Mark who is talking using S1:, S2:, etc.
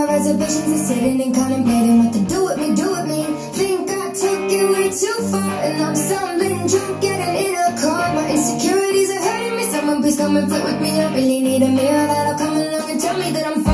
S1: My reservations are sitting and contemplating what to do with me, do with me. Think I took it way too far, and I'm stumbling, drunk, getting in a car. My insecurities are hurting me. Someone please come and play with me. I really need a mirror that'll come along and tell me that I'm fine.